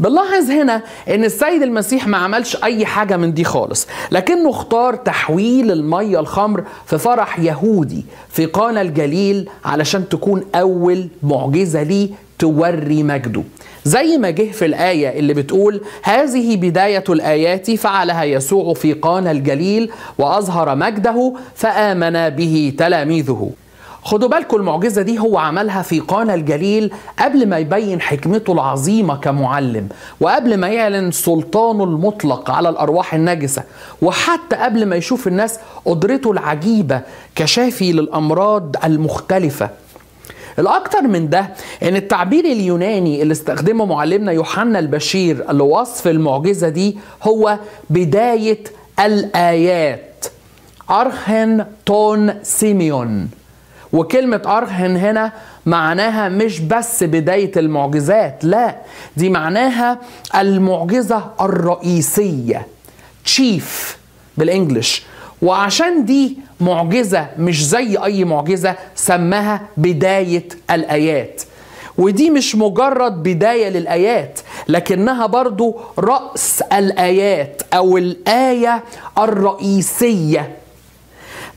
بنلاحظ هنا إن السيد المسيح ما عملش أي حاجة من دي خالص لكنه اختار تحويل المية الخمر في فرح يهودي في قانا الجليل علشان تكون أول معجزة ليه توري مجده. زي ما جه في الآية اللي بتقول هذه بداية الآيات فعلها يسوع في قانا الجليل وأظهر مجده فآمن به تلاميذه. خدوا بالكم المعجزة دي هو عملها في قانا الجليل قبل ما يبين حكمته العظيمة كمعلم وقبل ما يعلن سلطانه المطلق على الأرواح النجسة وحتى قبل ما يشوف الناس قدرته العجيبة كشافي للأمراض المختلفة. الأكثر من ده إن التعبير اليوناني اللي استخدمه معلمنا يوحنا البشير لوصف المعجزة دي هو بداية الآيات. أرخن تون سيميون. وكلمة أرخن هنا معناها مش بس بداية المعجزات لا دي معناها المعجزة الرئيسية تشيف بالإنجلش. وعشان دي معجزة مش زي أي معجزة سماها بداية الآيات. ودي مش مجرد بداية للآيات لكنها برضو رأس الآيات أو الآية الرئيسية.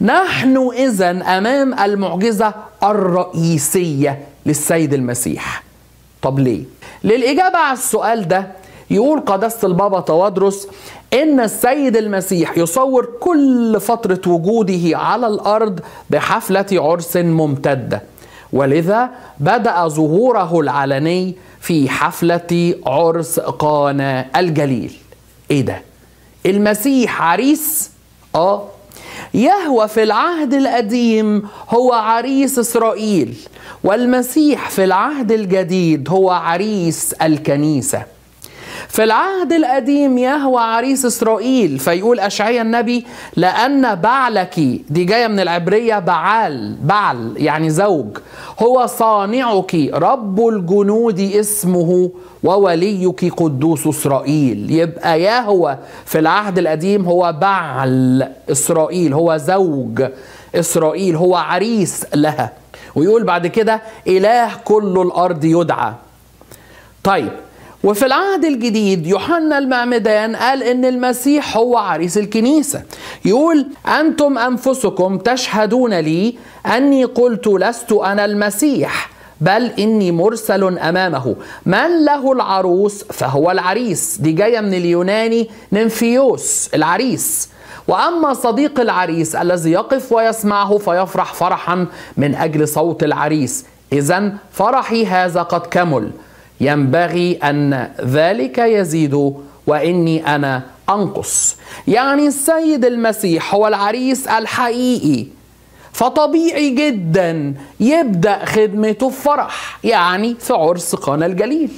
نحن إذا أمام المعجزة الرئيسية للسيد المسيح طب ليه؟ للإجابة على السؤال ده يقول قداسة البابا توادرس إن السيد المسيح يصور كل فترة وجوده على الأرض بحفلة عرس ممتدة ولذا بدأ ظهوره العلني في حفلة عرس قانا الجليل إيه ده؟ المسيح عريس؟ آه يهوى في العهد القديم هو عريس إسرائيل والمسيح في العهد الجديد هو عريس الكنيسة. في العهد القديم يهوى عريس إسرائيل فيقول أشعيا النبي لأن بعلك دي جاية من العبرية بعال بعل يعني زوج هو صانعك رب الجنود اسمه ووليك قدوس إسرائيل. يبقى يهوى في العهد القديم هو بعل إسرائيل هو زوج إسرائيل هو عريس لها. ويقول بعد كده إله كل الأرض يدعى. طيب وفي العهد الجديد يوحنا المعمدان قال إن المسيح هو عريس الكنيسة. يقول أنتم أنفسكم تشهدون لي أني قلت لست أنا المسيح بل إني مرسل أمامه. من له العروس فهو العريس. دي جاية من اليوناني نمفيوس العريس. وأما صديق العريس الذي يقف ويسمعه فيفرح فرحا من أجل صوت العريس. اذا فرحي هذا قد كمل. ينبغي أن ذلك يزيد وإني أنا أنقص. يعني السيد المسيح هو العريس الحقيقي فطبيعي جدا يبدأ خدمته بفرح يعني في عرس قانا الجليل.